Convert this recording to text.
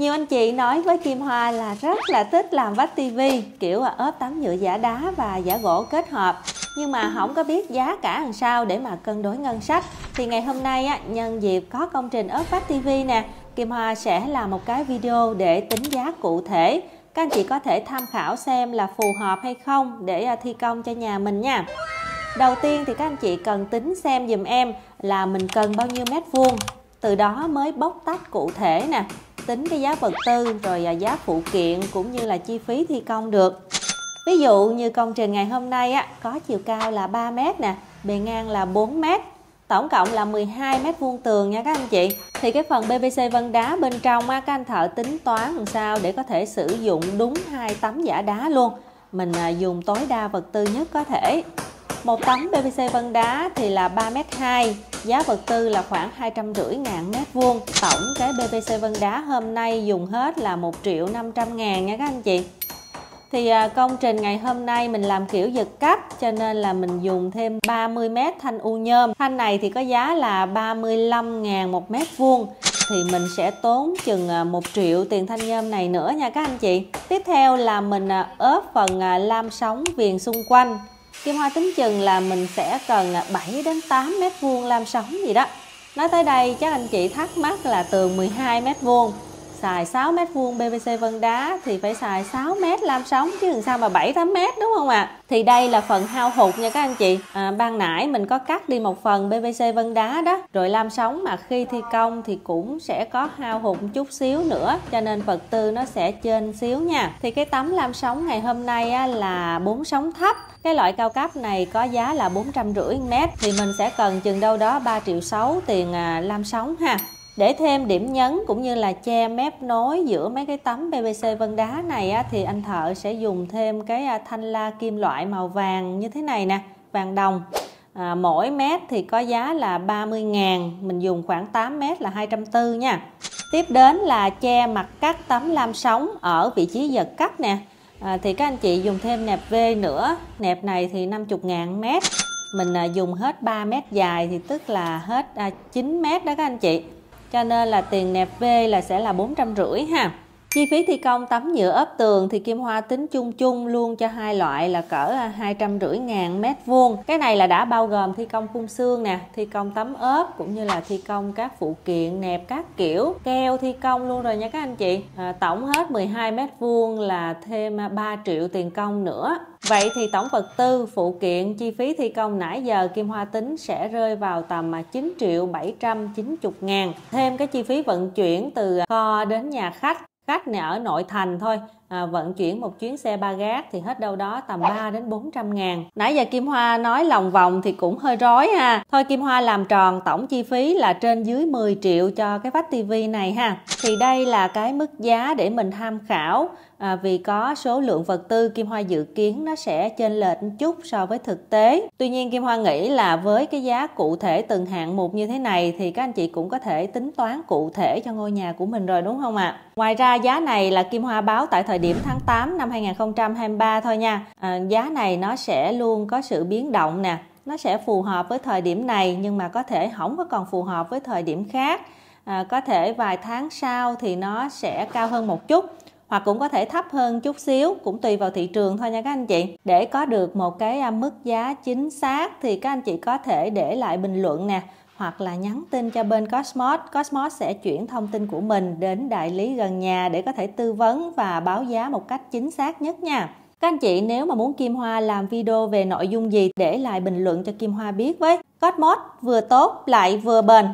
Nhiều anh chị nói với Kim Hoa là rất là thích làm vách tivi kiểu ốp tấm nhựa giả đá và giả gỗ kết hợp. Nhưng mà không có biết giá cả làm sao để mà cân đối ngân sách. Thì ngày hôm nay á, nhân dịp có công trình ốp vách tivi nè Kim Hoa sẽ làm một cái video để tính giá cụ thể. Các anh chị có thể tham khảo xem là phù hợp hay không để à, thi công cho nhà mình nha. Đầu tiên thì các anh chị cần tính xem dùm em là mình cần bao nhiêu mét vuông. Từ đó mới bóc tách cụ thể nè tính cái giá vật tư, rồi à, giá phụ kiện cũng như là chi phí thi công được. Ví dụ như công trình ngày hôm nay á, có chiều cao là 3 mét nè, bề ngang là 4 mét, tổng cộng là 12 mét vuông tường nha các anh chị. Thì cái phần PVC vân đá bên trong á, các anh thợ tính toán làm sao để có thể sử dụng đúng hai tấm giả đá luôn. Mình à, dùng tối đa vật tư nhất có thể một tấm PVC vân đá thì là 3m2 giá vật tư là khoảng 250 ngàn mét vuông. Tổng cái PVC vân đá hôm nay dùng hết là 1 triệu 500 ngàn nha các anh chị. Thì à, công trình ngày hôm nay mình làm kiểu giật cấp, cho nên là mình dùng thêm 30 mét thanh u nhôm. Thanh này thì có giá là 35 ngàn một mét vuông. Thì mình sẽ tốn chừng à, 1 triệu tiền thanh nhôm này nữa nha các anh chị. Tiếp theo là mình à, ốp phần lam sóng viền xung quanh. Kim Hoa tính chừng là mình sẽ cần à, 7 đến 8 mét vuông làm sóng gì đó. Nói tới đây chắc anh chị thắc mắc là tường 12 mét vuông xài 6 mét vuông PVC vân đá thì phải xài 6 mét lam sóng chứ làm sao mà 7 8 mét đúng không ạ? À? Thì đây là phần hao hụt nha các anh chị. À, ban nãy mình có cắt đi một phần PVC vân đá đó, rồi lam sóng mà khi thi công thì cũng sẽ có hao hụt chút xíu nữa, cho nên vật tư nó sẽ trên xíu nha. Thì cái tấm lam sóng ngày hôm nay á, là bốn sóng thấp. Cái loại cao cấp này có giá là 450 mét thì mình sẽ cần chừng đâu đó 3 triệu 6 tiền à, lam sóng ha để thêm điểm nhấn cũng như là che mép nối giữa mấy cái tấm PVC vân đá này á, thì anh thợ sẽ dùng thêm cái à, thanh la kim loại màu vàng như thế này nè vàng đồng. À, mỗi mét thì có giá là 30 ngàn mình dùng khoảng 8 mét là 240 nha. Tiếp đến là che mặt cắt tấm lam sóng ở vị trí giật cắt nè. À, thì các anh chị dùng thêm nẹp V nữa nẹp này thì 50 ngàn mét. Mình à, dùng hết 3 mét dài thì tức là hết à, 9 mét đó các anh chị cho nên là tiền nẹp V là sẽ là 450 ha. Chi phí thi công tấm nhựa ốp tường thì Kim Hoa tính chung chung luôn cho hai loại là cỡ à, 250 ngàn mét vuông. Cái này là đã bao gồm thi công khung xương nè, thi công tấm ốp cũng như là thi công các phụ kiện nẹp các kiểu, keo thi công luôn rồi nha các anh chị. À, tổng hết 12 mét vuông là thêm à, 3 triệu tiền công nữa. Vậy thì tổng vật tư, phụ kiện, chi phí thi công nãy giờ Kim Hoa tính sẽ rơi vào tầm à, 9 triệu 790 ngàn. Thêm cái chi phí vận chuyển từ kho đến nhà khách khách này ở nội thành thôi à, vận chuyển một chuyến xe ba gác thì hết đâu đó tầm 3 đến 400 ngàn nãy giờ Kim Hoa nói lòng vòng thì cũng hơi rối ha thôi Kim Hoa làm tròn tổng chi phí là trên dưới 10 triệu cho cái vách tivi này ha thì đây là cái mức giá để mình tham khảo à, vì có số lượng vật tư Kim Hoa dự kiến nó sẽ chênh lệch một chút so với thực tế. Tuy nhiên Kim Hoa nghĩ là với cái giá cụ thể từng hạng mục như thế này thì các anh chị cũng có thể tính toán cụ thể cho ngôi nhà của mình rồi đúng không ạ? À? Ngoài ra giá này là Kim Hoa báo tại thời điểm tháng 8 năm 2023 thôi nha. À, giá này nó sẽ luôn có sự biến động nè. Nó sẽ phù hợp với thời điểm này nhưng mà có thể không có còn phù hợp với thời điểm khác. À, có thể vài tháng sau thì nó sẽ cao hơn một chút hoặc cũng có thể thấp hơn chút xíu cũng tùy vào thị trường thôi nha các anh chị để có được một cái à, mức giá chính xác thì các anh chị có thể để lại bình luận nè hoặc là nhắn tin cho bên Cosmos. Cosmos sẽ chuyển thông tin của mình đến đại lý gần nhà để có thể tư vấn và báo giá một cách chính xác nhất nha. Các anh chị, nếu mà muốn Kim Hoa làm video về nội dung gì để lại bình luận cho Kim Hoa biết với. Cosmos vừa tốt lại vừa bền.